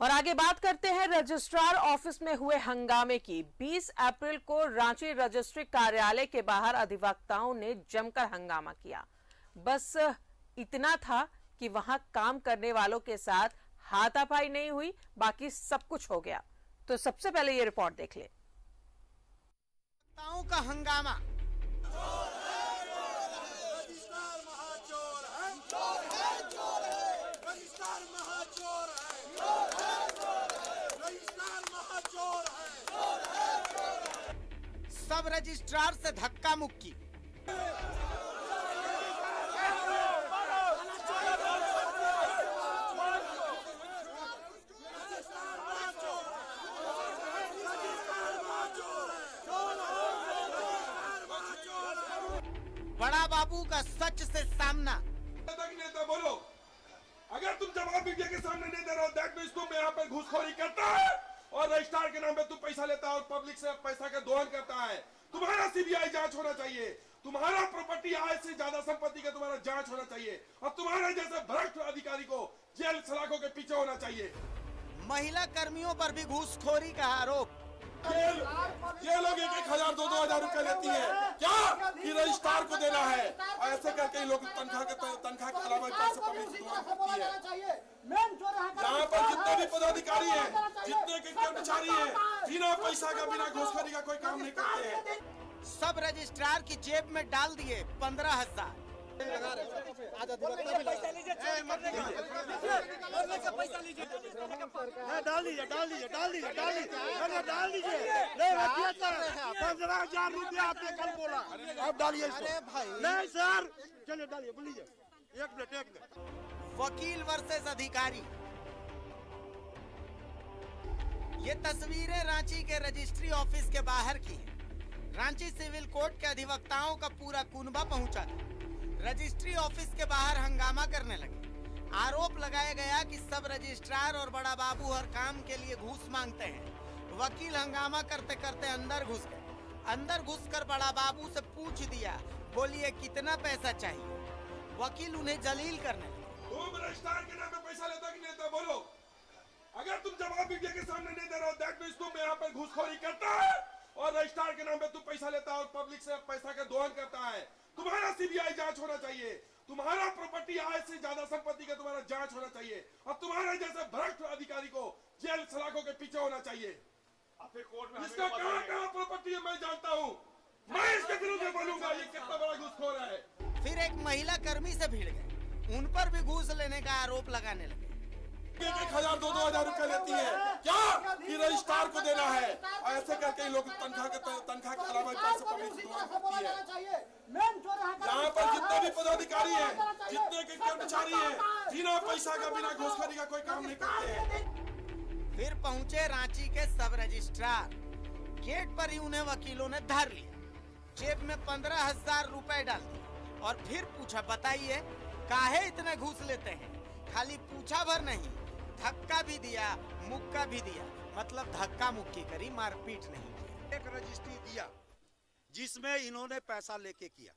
और आगे बात करते हैं रजिस्ट्रार ऑफ़िस में हुए हंगामे की। 20 अप्रैल को रांची रजिस्ट्री कार्यालय के बाहर अधिवक्ताओं ने जमकर हंगामा किया। बस इतना था कि वहाँ काम करने वालों के साथ हाथापाई नहीं हुई, बाकी सब कुछ हो गया। तो सबसे पहले ये रिपोर्ट देख ले। का हंगामा रजिस्ट्रार महाचोर है चोर है चोर है रजिस्ट्रार महाचोर है चोर है चोर है रजिस्ट्रार महाचोर है चोर है चोर है सब रजिस्ट्रार से धक्का मुक्की। बड़ा बाबू का सच से सामना। नेता बोलो अगर तुम जवाब मीडिया के सामने नहीं दे रहे हो दैट मीन्स तुम यहाँ पर घुसखोरी करता है। और रजिस्ट्रार के नाम पे तुम पैसा लेता है और पब्लिक से पैसा का दोहन करता है। तुम्हारा सीबीआई जाँच होना चाहिए। तुम्हारा प्रॉपर्टी आय से ज़्यादा संपत्ति का तुम्हारा जाँच होना चाहिए। और तुम्हारे जैसे भ्रष्ट अधिकारी को जेल सलाखों के पीछे होना चाहिए। महिला कर्मियों पर भी घूसखोरी का आरोप। जेल ये लोग एक एक हज़ार दो दो हज़ार रूपए लेती है। क्या? कि रजिस्ट्रार को देना है। ऐसे करके लोग तनख्वाह के तनख्वाह के अलावा पैसे पब्लिक है। यहाँ पर जितने पदाधिकारी हैं जितने के कर्मचारी है बिना पैसा का बिना घूसखोरी का कोई काम नहीं करते हैं। सब रजिस्ट्रार की जेब में डाल दिए पंद्रह हज़ार। डाल दीजिए डाल दीजिए डाल दीजिए डाल दीजिए डाल पंद्रह हज़ार रुपया आपने कल बोला। अब डालिए नहीं सर। चलिए डालिए बोलिए। एक मिनट एक मिनट। वकील वर्सेस अधिकारी। ये तस्वीरें रांची के रजिस्ट्री ऑफ़िस के बाहर की हैं। रांची सिविल कोर्ट के अधिवक्ताओं का पूरा कुनबा पहुँचा था। रजिस्ट्री ऑफ़िस के बाहर हंगामा करने लगे। आरोप लगाया गया कि सब रजिस्ट्रार और बड़ा बाबू हर काम के लिए घूस मांगते हैं। वकील हंगामा करते करते अंदर घुस गए। अंदर घुसकर बड़ा बाबू से पूछ दिया, बोलिए, कितना पैसा चाहिए? वकील उन्हें जलील करने तुम के नाम पैसा लेता कि नेता बोलो। अगर तुम जवाब मीडिया के सामने नहीं दे रहे हो दैट मीन्स तुम यहाँ पर घूसखोरी करता है और रजिस्ट्रार के नाम पे तुम पैसा लेता है और पब्लिक से पैसा का दोहन करता है। तुम्हारा सीबीआई जाँच होना चाहिए। तुम्हारा प्रॉपर्टी आय से ज़्यादा संपत्ति का तुम्हारा जाँच होना चाहिए। और तुम्हारे जैसे भ्रष्ट अधिकारी को जेल सलाखों के पीछे होना चाहिए। इसका कहाँ कहाँ प्रॉपर्टी है मैं जानता हूँ। मैं इसके विरुद्ध बोलूँगा ये कितना बड़ा घूसखोर है। फिर एक महिला कर्मी से भिड़ गए उन पर भी घूस लेने का आरोप लगाने लगे। एक एक हज़ार दो दो हज़ार रुपए लेती है। क्या रजिस्ट्रार को देना है। ऐसे करके लोग तनख्वाह के तनख्वाह के अलावा यहाँ पर जितने भी पदाधिकारी हैं, जितने के कर्मचारी हैं, बिना पैसा का, बिना घूसखोरी का कोई काम नहीं करते हैं। फिर पहुँचे रांची के सब रजिस्ट्रार। गेट पर ही उन्हें वकीलों ने धर लिया। जेब में पंद्रह हज़ार रूपए डाल दिए। और फिर पूछा, बताइए, काहे इतने घूस लेते हैं? खाली पूछा भर नहीं। धक्का भी दिया, मुक्का भी दिया। मतलब धक्का मुक्की करी, मारपीट नहीं एक रजिस्ट्री दिया, जिसमें इन्होंने पैसा लेके किया।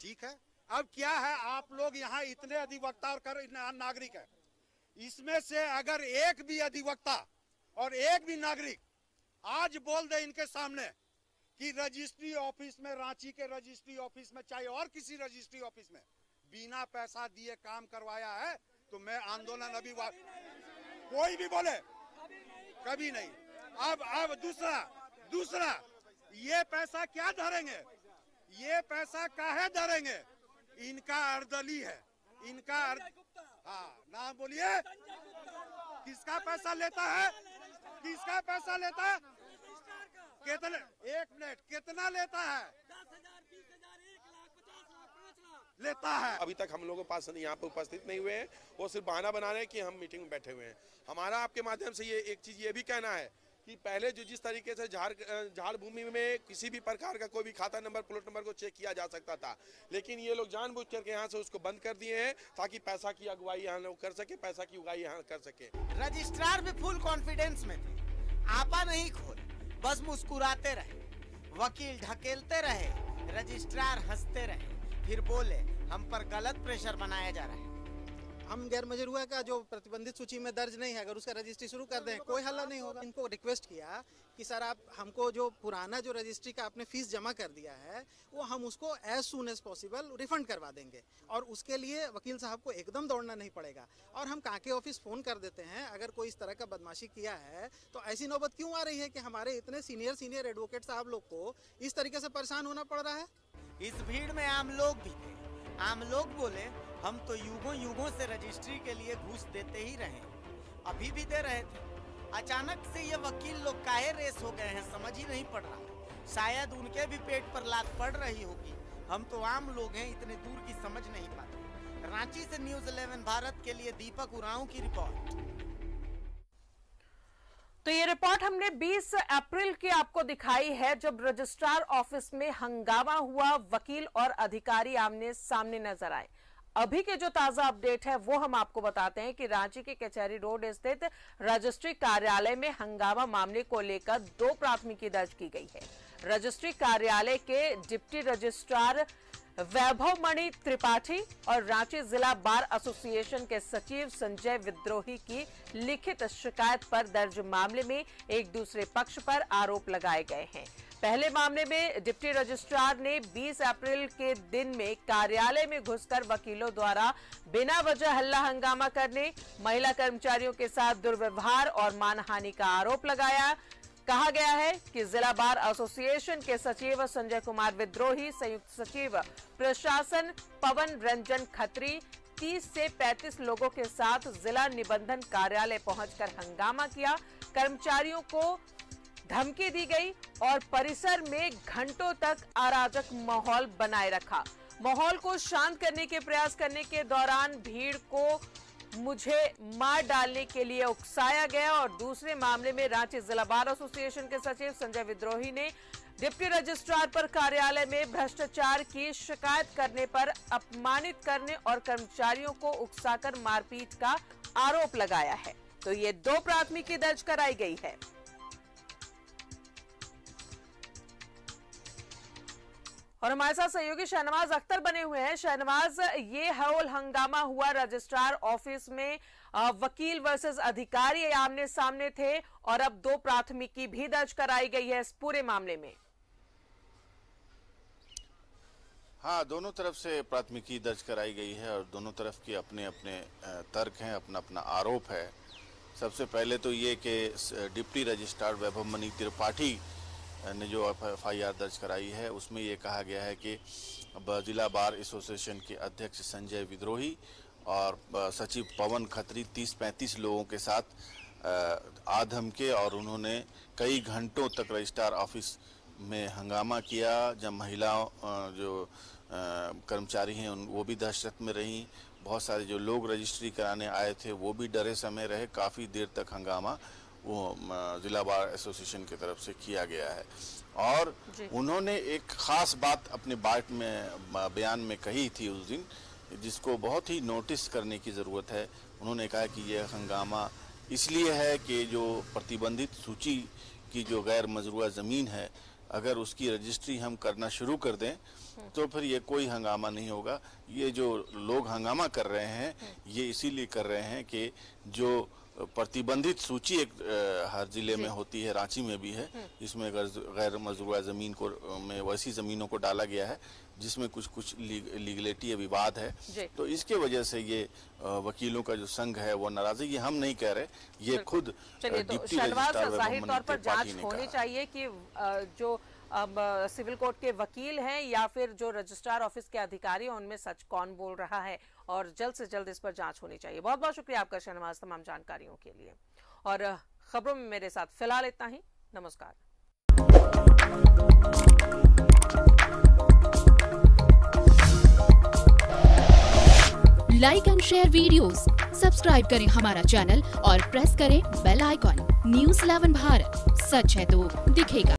ठीक है? अब क्या है, आप लोग यहाँ इतने अधिवक्ता और नागरिक है। इसमें से अगर एक भी अधिवक्ता और एक भी नागरिक आज बोल दे इनके सामने कि रजिस्ट्री ऑफ़िस में, रांची के रजिस्ट्री ऑफ़िस में, चाहे और किसी रजिस्ट्री ऑफ़िस में, बिना पैसा दिए काम करवाया है तो मैं आंदोलन अभी कोई भी बोले। कभी नहीं। अब अब दूसरा दूसरा, ये पैसा क्या धरेंगे? ये पैसा काहे धरेंगे? इनका अर्दली है। इनका अर्द... हाँ नाम बोलिए। किसका पैसा लेता है? किसका पैसा लेता है? कितने एक मिनट, कितना लेता है? लेता है। अभी तक हम लोगों के पास यहाँ पे उपस्थित नहीं हुए हैं। वो सिर्फ़ बहाना बना रहे हैं कि हम मीटिंग में बैठे हुए हैं। हमारा आपके माध्यम से ये एक चीज़ ये भी कहना है कि पहले जो जिस तरीके से झाड़ झाड़ भूमि में किसी भी प्रकार का कोई भी खाता नंबर प्लॉट नंबर को चेक किया जा सकता था। लेकिन ये लोग जानबूझ करके यहाँ से उसको बंद कर दिए हैं ताकि पैसा की अगुवाई यहाँ लोग कर सके पैसा की उगाई यहाँ कर सके। रजिस्ट्रार भी फुल कॉन्फिडेंस में थे। आपा नहीं खोले बस मुस्कुराते रहे। वकील ढकेलते रहे रजिस्ट्रार हँसते रहे। फिर बोले हम पर गलत प्रेशर बनाया जा रहा है। हम गैर मजरूआ का जो प्रतिबंधित सूची में दर्ज नहीं है, अगर उसका रजिस्ट्री शुरू कर दें, कोई हल्ला नहीं होगा इनको रिक्वेस्ट किया कि, सर, आप हमको जो पुराना जो रजिस्ट्री का आपने फ़ीस जमा कर दिया है, वो हम उसको as soon as possible refund करवा देंगे। और उसके लिए वकील साहब को एकदम दौड़ना नहीं पड़ेगा। और हम कांके ऑफ़िस फ़ोन कर देते हैं, अगर कोई इस तरह का बदमाशी किया है तो ऐसी नौबत क्यों आ रही है कि हमारे इतने सीनियर सीनियर एडवोकेट साहब लोग को इस तरीके से परेशान होना पड़ रहा है? इस भीड़ में आम लोग भी थे। आम लोग बोले हम तो युगों युगों से रजिस्ट्री के लिए घूस देते ही रहे अभी भी दे रहे थे। अचानक से ये वकील लोग काहे रेस हो गए हैं, समझ ही नहीं पड़ रहा। शायद उनके भी पेट पर लात पड़ रही होगी। हम तो आम लोग हैं, इतने दूर की समझ नहीं पाते। रांची से न्यूज़ 11 भारत के लिए दीपक उरांव की रिपोर्ट। तो ये रिपोर्ट हमने 20 अप्रैल की आपको दिखाई है, जब रजिस्ट्रार ऑफ़िस में हंगामा हुआ, वकील और अधिकारी आमने सामने नज़र आए। अभी के जो ताज़ा अपडेट है, वो हम आपको बताते हैं कि रांची के कचहरी रोड स्थित रजिस्ट्री कार्यालय में हंगामा मामले को लेकर दो प्राथमिकी दर्ज की गई है। रजिस्ट्री कार्यालय के डिप्टी रजिस्ट्रार वैभव मणि त्रिपाठी और रांची जिला बार एसोसिएशन के सचिव संजय विद्रोही की लिखित शिकायत पर दर्ज मामले में एक दूसरे पक्ष पर आरोप लगाए गए हैं। पहले मामले में डिप्टी रजिस्ट्रार ने 20 अप्रैल के दिन में कार्यालय में घुसकर वकीलों द्वारा बिना वजह हल्ला हंगामा करने, महिला कर्मचारियों के साथ दुर्व्यवहार और मानहानि का आरोप लगाया। कहा गया है कि जिला बार एसोसिएशन के सचिव संजय कुमार विद्रोही, संयुक्त सचिव प्रशासन पवन रंजन खत्री 30 से 35 लोगों के साथ जिला निबंधन कार्यालय पहुंचकर हंगामा किया। कर्मचारियों को धमकी दी गई और परिसर में घंटों तक अराजक माहौल बनाए रखा। माहौल को शांत करने के प्रयास करने के दौरान भीड़ को मुझे मार डालने के लिए उकसाया गया और दूसरे मामले में रांची जिला बार एसोसिएशन के सचिव संजय विद्रोही ने डिप्टी रजिस्ट्रार पर कार्यालय में भ्रष्टाचार की शिकायत करने पर अपमानित करने और कर्मचारियों को उकसाकर मारपीट का आरोप लगाया है। तो ये दो प्राथमिकी दर्ज कराई गई है। और हमारे साथ सहयोगी शहनवाज अख्तर बने हुए हैं। शहनवाज, ये हौल हंगामा हुआ रजिस्ट्रार ऑफ़िस में वकील वर्सेस अधिकारी आमने सामने थे और अब दो प्राथमिकी भी दर्ज कराई गई है इस पूरे मामले में। हाँ दोनों तरफ़ से प्राथमिकी दर्ज कराई गई है और दोनों तरफ़ के अपने अपने तर्क हैं अपना अपना आरोप है। सबसे पहले तो ये कि डिप्टी रजिस्ट्रार वैभव मनी त्रिपाठी ने जो एफ़ आई आर दर्ज कराई है, उसमें ये कहा गया है कि जिला बार एसोसिएशन के अध्यक्ष संजय विद्रोही और सचिव पवन खत्री 30-35 लोगों के साथ आधम के और उन्होंने कई घंटों तक रजिस्ट्रार ऑफ़िस में हंगामा किया। जब महिलाओं जो कर्मचारी हैं, उन, वो भी दहशत में रहीं। बहुत सारे जो लोग रजिस्ट्री कराने आए थे, वो भी डरे समय रहे। काफ़ी देर तक हंगामा। वो जिला बार एसोसिएशन की तरफ़ से किया गया है। और उन्होंने एक खास बात अपने बाट में बयान में कही थी उस दिन जिसको बहुत ही नोटिस करने की ज़रूरत है। उन्होंने कहा कि यह हंगामा इसलिए है कि जो प्रतिबंधित सूची की जो गैर मजरूआ ज़मीन है अगर उसकी रजिस्ट्री हम करना शुरू कर दें तो फिर ये कोई हंगामा नहीं होगा। ये जो लोग हंगामा कर रहे हैं ये इसीलिए कर रहे हैं कि जो प्रतिबंधित सूची एक हर ज़िले में होती है रांची में भी है जिसमें गैर मजरूआ ज़मीन को में वैसी जमीनों को डाला गया है जिसमें कुछ कुछ लीगलिटी विवाद है। तो इसके वजह से ये वकीलों का जो संघ है वो नाराज़गी ये हम नहीं कह रहे ये खुद डिप्टी तो ज़ाहिर तौर पर जाँच होनी चाहिए कि जो सिविल कोर्ट के वकील हैं या फिर जो रजिस्ट्रार ऑफ़िस के अधिकारी हैं उनमें सच कौन बोल रहा है? और जल्द से जल्द इस पर जाँच होनी चाहिए। बहुत बहुत शुक्रिया आपका शहनवाज तमाम जानकारियों के लिए। और खबरों में मेरे साथ फ़िलहाल इतना ही। नमस्कार। Like and share videos, subscribe करें हमारा चैनल और प्रेस करें बेल आइकॉन न्यूज़ 11 भारत सच है तो दिखेगा।